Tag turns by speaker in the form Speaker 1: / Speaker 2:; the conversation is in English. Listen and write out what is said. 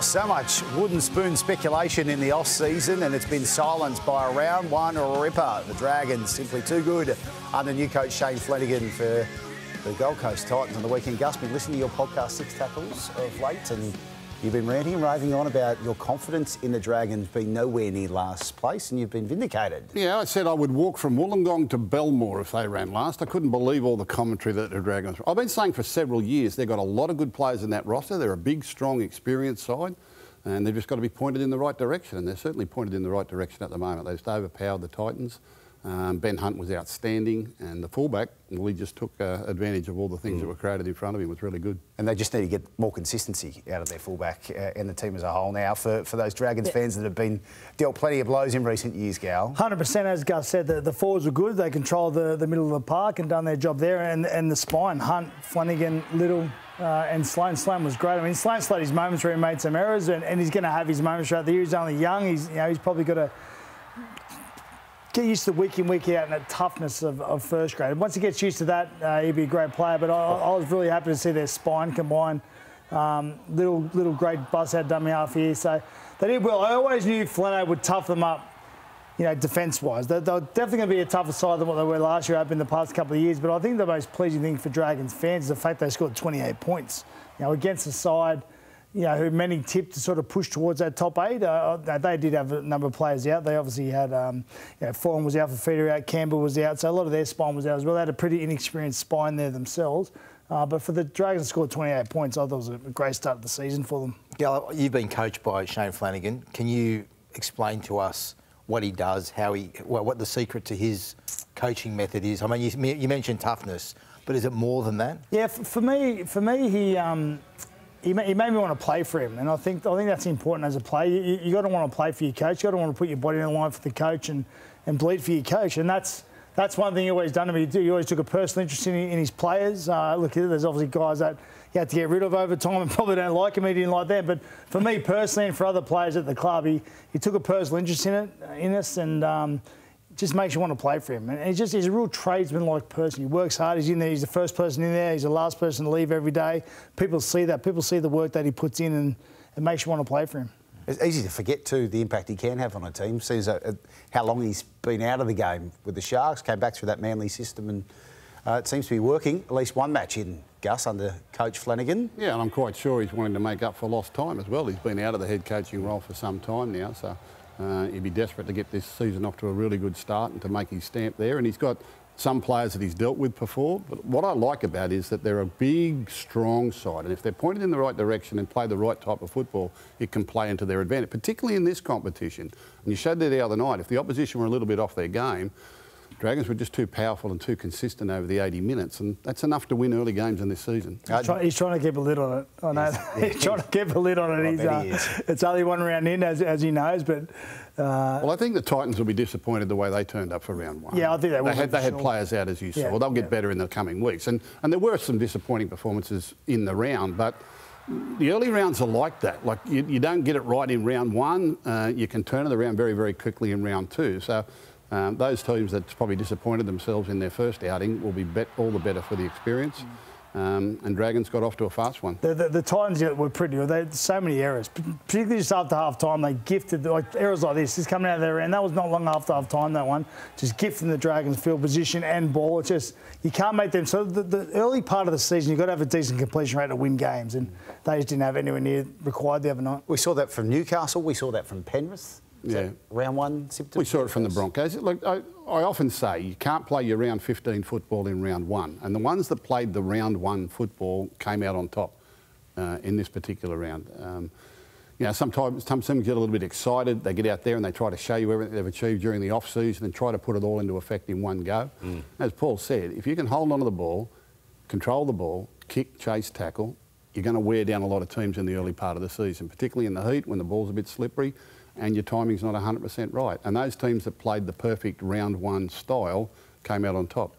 Speaker 1: So much wooden spoon speculation in the off season, and it's been silenced by a round one ripper. The Dragons simply too good under new coach Shane Flanagan for the Gold Coast Titans on the weekend. Gus, been listening to your podcast Six Tackles of late, and You've been ranting and raving on about your confidence in the Dragons being nowhere near last place, and you've been vindicated.
Speaker 2: Yeah, I said I would walk from Wollongong to Belmore if they ran last. I couldn't believe all the commentary that the Dragons. I've been saying for several years they've got a lot of good players in that roster. They're a big, strong, experienced side, and they've just got to be pointed in the right direction. And they're certainly pointed in the right direction at the moment. They've just overpowered the Titans. Um, ben Hunt was outstanding, and the fullback, well, he just took uh, advantage of all the things mm. that were created in front of him. It was really good.
Speaker 1: And they just need to get more consistency out of their fullback uh, and the team as a whole now for, for those Dragons yeah. fans that have been dealt plenty of blows in recent years, Gal.
Speaker 3: 100%, as Gus said, the, the forwards were good. They controlled the, the middle of the park and done their job there. And, and the spine, Hunt, Flanagan, Liddle, uh, and Sloan. Sloan was great. I mean, Sloan had his moments where he made some errors, and, and he's going to have his moments throughout the year. He's only young. He's, you know, he's probably got to get used to week in, week out and that toughness of, of first grade. Once he gets used to that, uh, he'll be a great player. But I, I, was really happy to see their spine combine. Um, little little great buzz had done me half here. So they did well. I always knew Flano would tough them up, you know, defence-wise. They're, they're, definitely going to be a tougher side than what they were last year, have been the past couple of years. But I think the most pleasing thing for Dragons fans is the fact they scored 28 points. You know, against a side – you know, who many tipped to sort of push towards that top eight. Uh, uh they did have a number of players out. They obviously had, um, you know, Foran was out, Fifita out, Campbell was out, so a lot of their spine was out as well. They had a pretty inexperienced spine there themselves. Uh, but for the Dragons to score 28 points, I thought it was a great start of the season for them.
Speaker 4: Yeah, you've been coached by Shane Flanagan. Can you explain to us what he does, how he, well, what the secret to his coaching method is? I mean, you, you mentioned toughness, but is it more than that?
Speaker 3: Yeah, for me, for me, he. Um, he, made me want to play for him, and I think I think that's important as a player. You, you got to want to play for your coach. You got to want to put your body in the line for the coach and, and bleed for your coach, and that's that's one thing he always done to me. He always took a personal interest in, in his players. Uh, look, there's obviously guys that he had to get rid of over time and probably don't like him. He didn't like them, but for me personally and for other players at the club, he, he took a personal interest in it in us, and um, just makes you want to play for him. And he's just he's a real tradesman-like person. He works hard. He's in there. He's the first person in there. He's the last person to leave every day. People see that. People see the work that he puts in, and it makes you want to play for him.
Speaker 1: It's easy to forget too the impact he can have on a team. Sees uh, how long he's been out of the game with the Sharks. Came back through that Manly system, and uh, it seems to be working. At least one match in Gus under Coach Flanagan.
Speaker 2: Yeah, and I'm quite sure he's wanting to make up for lost time as well. He's been out of the head coaching role for some time now, so. Uh, he'd be desperate to get this season off to a really good start and to make his stamp there. And he's got some players that he's dealt with before. But what I like about is that they're a big, strong side. And if they're pointed in the right direction and play the right type of football, it can play into their advantage, particularly in this competition. And you showed that the other night. If the opposition were a little bit off their game, Dragons were just too powerful and too consistent over the 80 minutes, and that's enough to win early games in this season.
Speaker 3: He's, try, he's trying to keep a lid on it. I know. He's, he's trying to keep a lid on it. He's, uh, it's only one round in, as, as he knows, but.
Speaker 2: Uh, well, I think the Titans will be disappointed the way they turned up for round one.
Speaker 3: Yeah, I think they will.
Speaker 2: They had, they had players out, as you saw. Yeah, They'll get yeah. better in the coming weeks. And, and there were some disappointing performances in the round, but the early rounds are like that. Like you, you don't get it right in round one, uh, you can turn it around very, very quickly in round two. So um, those teams that probably disappointed themselves in their first outing will be bet, all the better for the experience. Um, and Dragons got off to a fast one.
Speaker 3: The, the, the Titans were pretty. They had so many errors, particularly just after half time. They gifted like errors like this, just coming out of there, and that was not long after half time. That one, just gifting the Dragons field position and ball. It's just you can't make them. So the, the early part of the season, you've got to have a decent completion rate to win games, and they just didn't have anywhere near required the other night.
Speaker 1: We saw that from Newcastle. We saw that from Penrith yeah. round one
Speaker 2: symptoms? We saw it from the Broncos. Like I, I, often say, you can't play your round 15 football in round one. And the ones that played the round one football came out on top uh, in this particular round. Um, you know, sometimes some teams get a little bit excited. They get out there and they try to show you everything they've achieved during the off season and try to put it all into effect in one go. Mm. As Paul said, if you can hold on to the ball, control the ball, kick, chase, tackle, you're going to wear down a lot of teams in the early part of the season, particularly in the heat when the ball's a bit slippery and your timing's not 100% right. And those teams that played the perfect round one style came out on top.